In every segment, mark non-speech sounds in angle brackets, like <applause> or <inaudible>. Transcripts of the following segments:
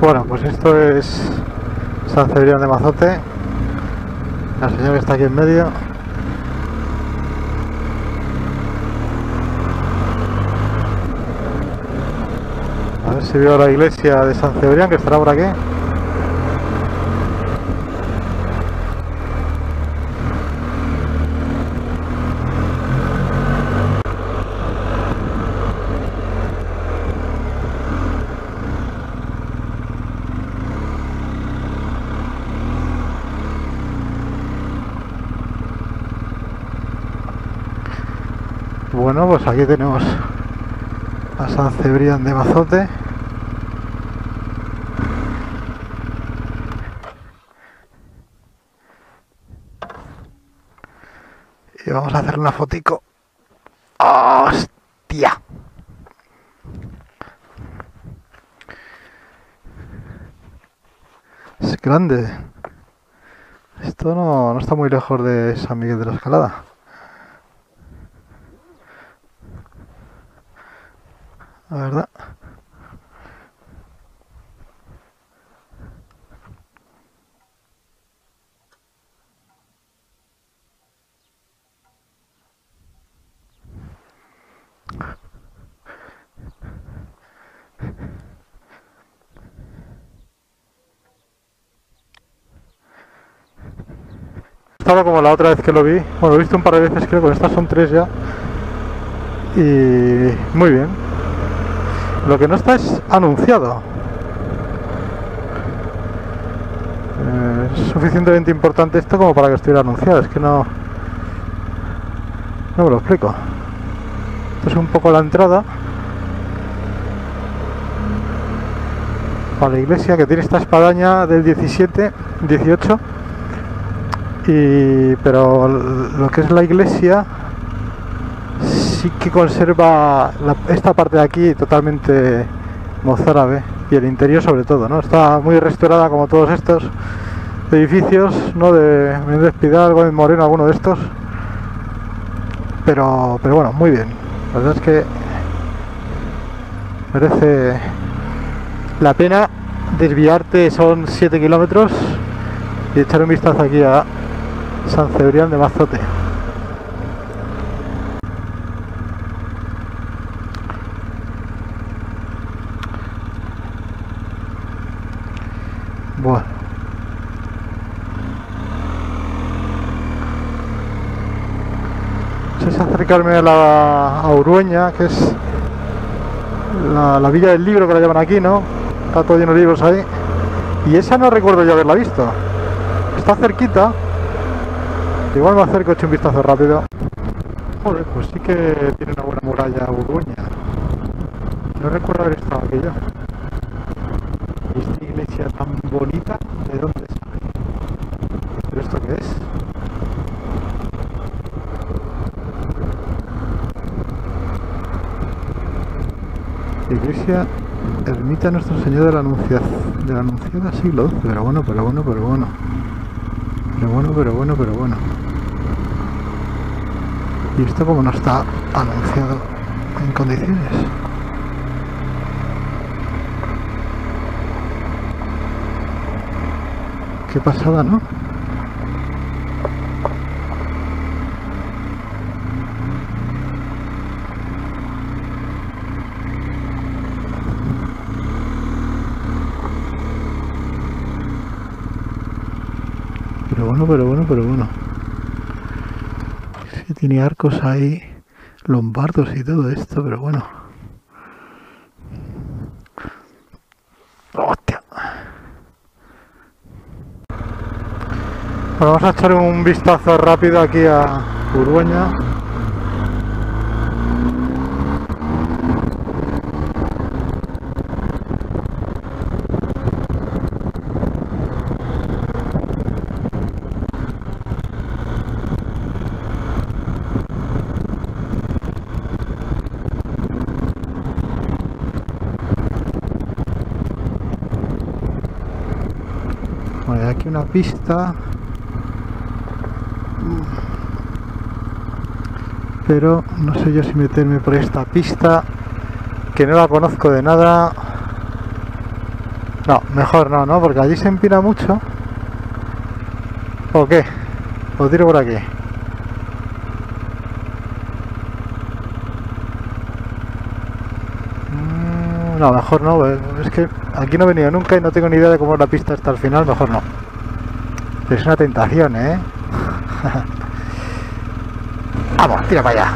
Bueno, pues esto es San Cebrián de Mazote. La señora que está aquí en medio. A ver si veo la iglesia de San Cebrián que estará por aquí. Bueno, pues aquí tenemos a San Cebrián de Mazote. Y vamos a hacer una fotico. ¡Hostia! Es grande. Esto no, no está muy lejos de San Miguel de la Escalada. La verdad. Estaba como la otra vez que lo vi. Bueno, lo he visto un par de veces, creo, con estas son tres ya. Y muy bien. Lo que no está es anunciado. Eh, es suficientemente importante esto como para que estuviera anunciado. Es que no... No me lo explico. Esto es un poco la entrada. A la iglesia que tiene esta espadaña del 17, 18. Y, pero lo que es la iglesia sí que conserva esta parte de aquí totalmente mozárabe y el interior sobre todo, ¿no? Está muy restaurada como todos estos edificios, ¿no? De Méndez Pidal, Gómez Moreno, alguno de estos. Pero, pero bueno, muy bien. La verdad es que merece la pena desviarte, son 7 kilómetros y echar un vistazo aquí a San Cebrián de Mazote. Bueno. Es acercarme a la a que es la, la villa del libro que la llaman aquí, ¿no? Está todo lleno de libros ahí. Y esa no recuerdo yo haberla visto. Está cerquita. Igual me acerco, echo un vistazo rápido. Joder, pues sí que tiene una buena muralla Urueña. No recuerdo haber estado aquí yo. ¿Y esta iglesia tan bonita, de dónde sale? ¿Pero esto qué es? Iglesia Ermita Nuestro Señor de la Anunciación de la Anunciada siglo pero bueno, pero bueno, pero bueno. Pero bueno, pero bueno, pero bueno. ¿Y esto como no está anunciado en condiciones? Qué pasada, ¿no? Pero bueno, pero bueno, pero bueno. Sí, tiene arcos ahí, lombardos y todo esto, pero bueno. ¡Hostia! Vamos a echar un vistazo rápido aquí a Urueña. Hay aquí una pista. Pero no sé yo si meterme por esta pista, que no la conozco de nada. No, mejor no, ¿no? Porque allí se empina mucho. ¿O qué? Lo tiro por aquí. Mm, No, mejor no. Es que aquí no he venido nunca y no tengo ni idea de cómo es la pista hasta el final. Mejor no. Es una tentación, ¿eh? <laughs> Vamos, tira para allá.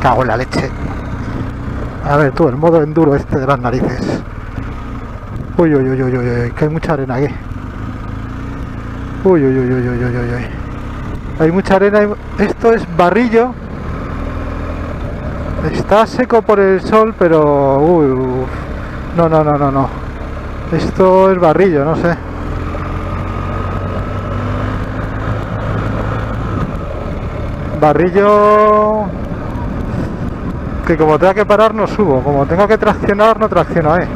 Cago en la leche. A ver, tú, el modo enduro este de las narices. Uy, uy, uy, uy, uy, uy, que hay mucha arena aquí. Uy, uy, uy, uy, uy, uy, uy. Hay mucha arena. Esto es barrillo. Está seco por el sol, pero... Uy. No, no, no, no, no. Esto es barrillo, no sé. Barrillo... Que como tenga que parar no subo. Como tenga que traccionar no tracciono, eh.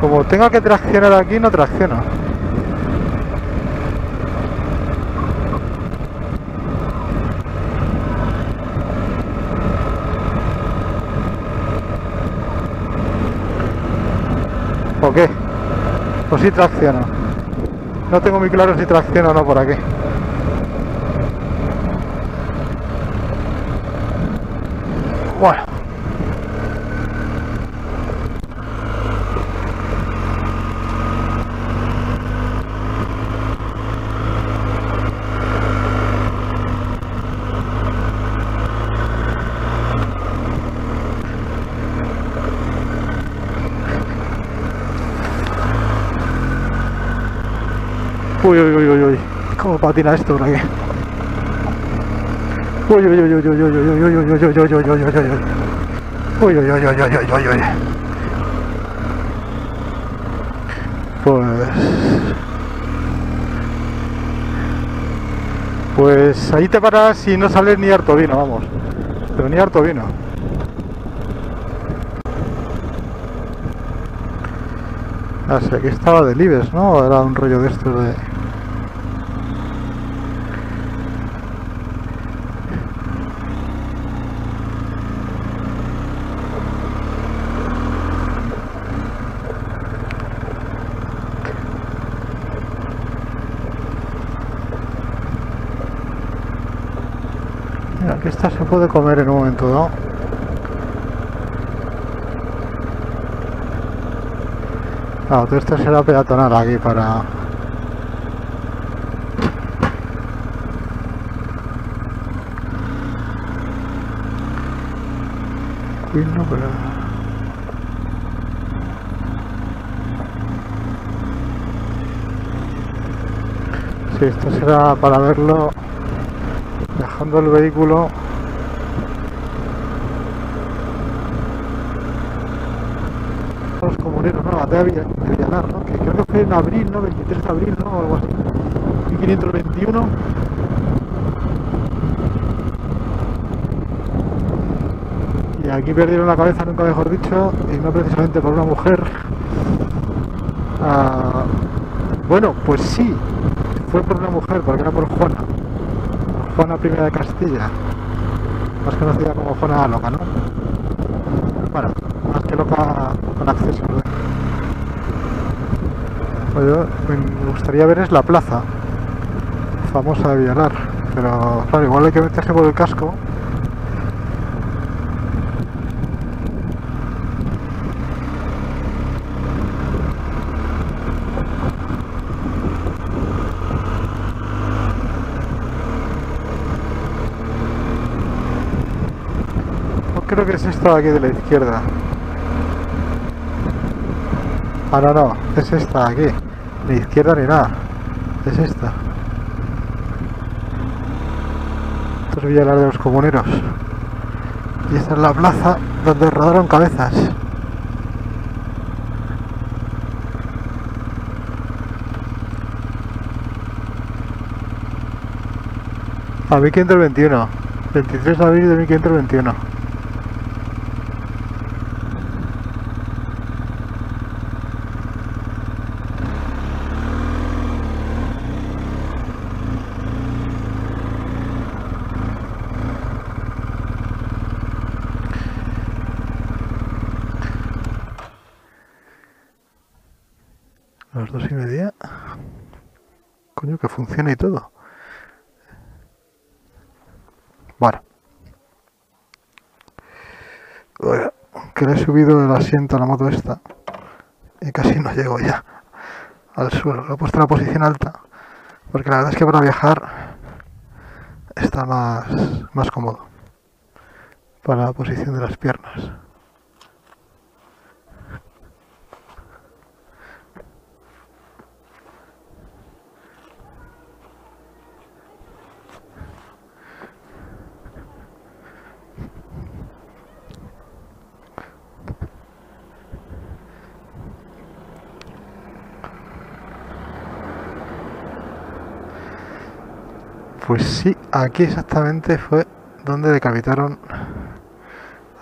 Como tenga que traccionar aquí no tracciono. ¿O qué? Pues sí tracciono. No tengo muy claro si tracciono o no por aquí. Bueno. Uy, uy, uy, uy, uy. ¿Cómo patina esto por aquí? Uy, uy, uy, uy, uy, uy, uy, uy, uy, uy, uy, uy, uy, uy, uy, uy, uy, uy. Uy, uy, uy. Pues... Pues ahí te paras y no sales ni harto vino, vamos. Pero ni harto vino. Ah, sí, aquí estaba del Ives, ¿no? ¿O Era un rollo de estos de... Mira, que esta se puede comer en un momento dado. Claro, todo esto será peatonal aquí para... No, pero... Sí, esto será para verlo dejando el vehículo los comuneros, ¿no? La batalla de Villa- de Villanar, ¿no? Que creo que fue en abril, ¿no? 23 de abril, ¿no? Algo así. 1521. Y aquí perdieron la cabeza, nunca mejor dicho, y no precisamente por una mujer. Ah, bueno, pues sí, fue por una mujer, porque era por Juana. Juana I de Castilla, más conocida como Juana Loca, ¿no? Bueno, más que loca con acceso. yo, me gustaría ver es la plaza famosa de Villalar, pero claro, igual hay que meterse por el casco. No creo que es esto de aquí de la izquierda. Ah, no, no, es esta de aquí. Ni izquierda ni nada. Es esta. Esto es Villalar de los Comuneros. Y esta es la plaza donde rodaron cabezas. A 1521. 23 de abril de 1521. Las dos y media. Coño, que funciona y todo. Bueno. que le he subido el asiento a la moto esta. Y casi no llego ya al suelo. Lo he puesto en la posición alta. Porque la verdad es que para viajar está más, más cómodo. Para la posición de las piernas. Pues sí, aquí exactamente fue donde decapitaron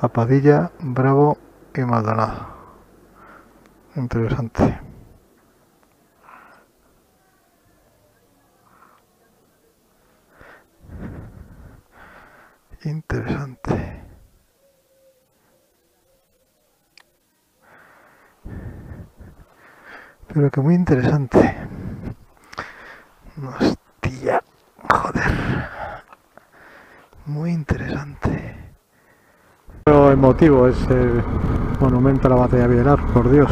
a Padilla, Bravo y Maldonado. Interesante. Interesante. Pero que muy interesante. Hostia. Joder. Muy interesante. Emotivo ese monumento a la batalla Bielar, por Dios.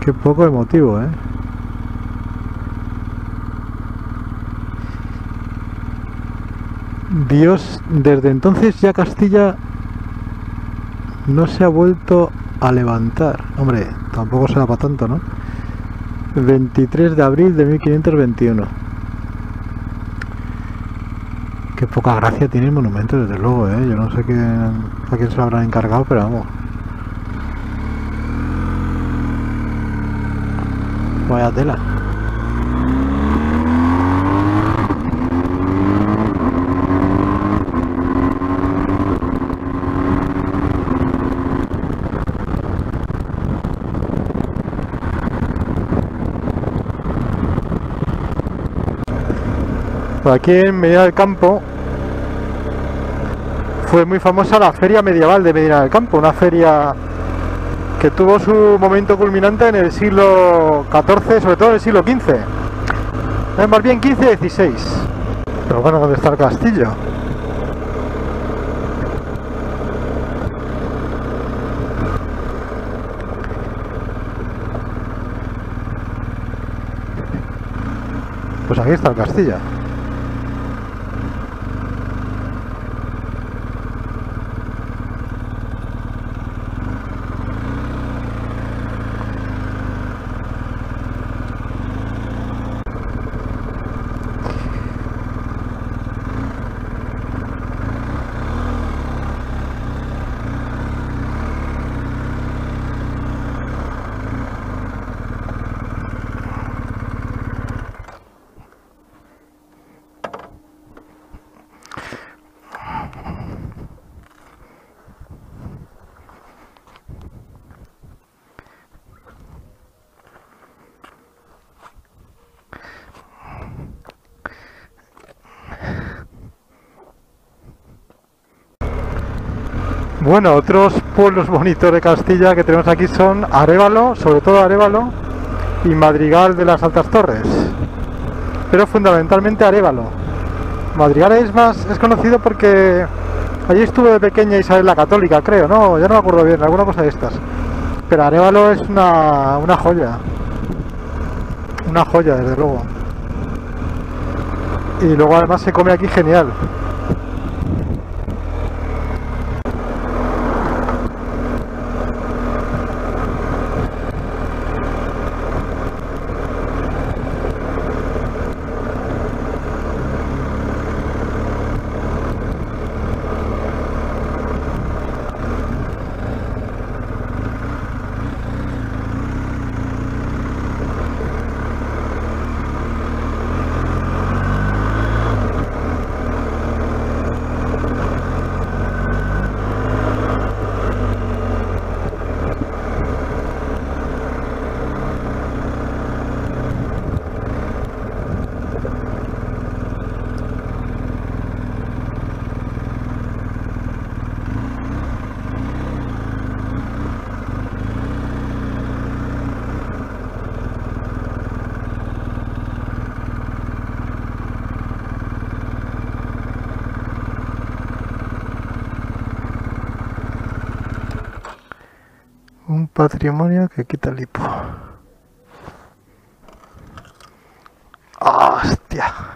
Qué poco emotivo, ¿eh? Dios, desde entonces ya Castilla no se ha vuelto a levantar. Hombre, tampoco será para tanto, ¿no? 23 de abril de 1521. Qué poca gracia tiene el monumento, desde luego, ¿eh? Yo no sé quién, a quién se lo habrán encargado, pero vamos. Vaya tela. Aquí en Medina del Campo fue muy famosa la feria medieval de Medina del Campo, una feria que tuvo su momento culminante en el siglo XIV, sobre todo en el siglo XV. Más bien 15 y 16. Pero bueno, ¿dónde está el castillo? Pues aquí está el castillo. Bueno, otros pueblos bonitos de Castilla que tenemos aquí son Arevalo, sobre todo Arevalo, y Madrigal de las Altas Torres. Pero fundamentalmente Arevalo. Madrigal es más es conocido porque allí estuvo de pequeña Isabel la Católica, creo, ¿no? Ya no me acuerdo bien, alguna cosa de estas. Pero Arevalo es una, una joya. Una joya, desde luego. Y luego además se come aquí genial. Un patrimonio que quita el hipo. ¡Hostia!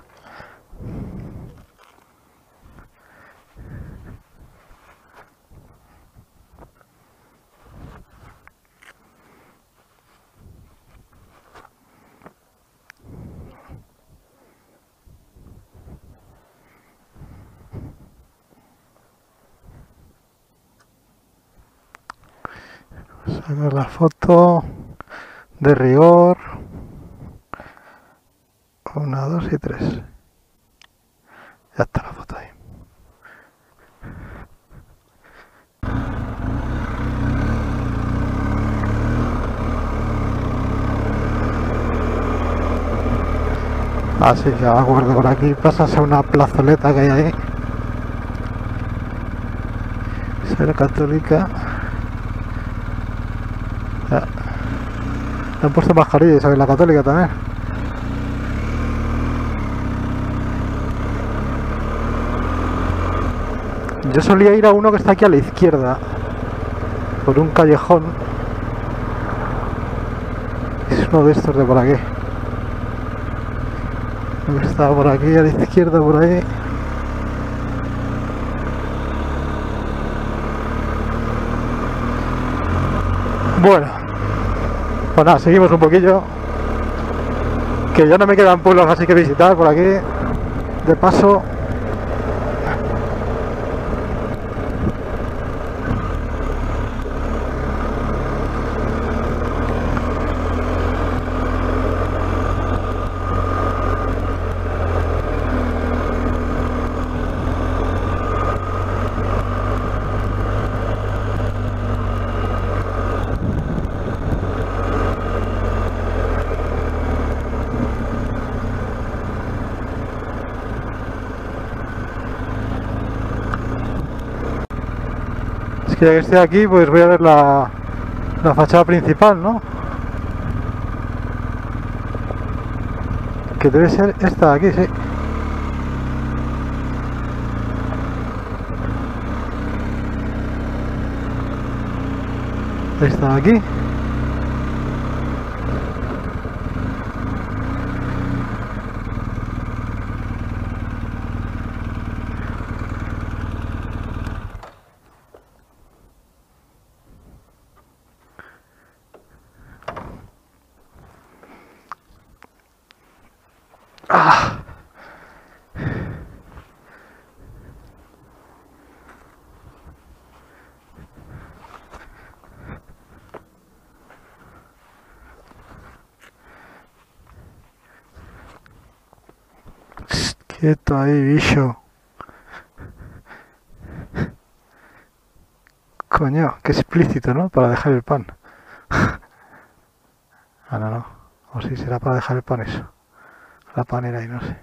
La foto de rigor. Una, dos y tres. Ya está la foto ahí. Así me acuerdo por aquí pasas a una plazoleta que hay ahí. Ser católica Han puesto mascarillas en la católica también. Yo solía ir a uno que está aquí a la izquierda, por un callejón. Es uno de estos de por aquí. Está por aquí a la izquierda, por ahí. Bueno, pues seguimos un poquillo. Que ya no me quedan pueblos así que visitar por aquí. De paso, ya que estoy aquí, pues voy a ver la, la fachada principal, ¿no? Que debe ser esta de aquí, sí. Esta de aquí. Ah. Shh, Quieto ahí, bicho. Coño, qué explícito, ¿no? Para dejar el pan. <laughs> Ah, no, no. O si será para dejar el pan eso. La panera y no sé.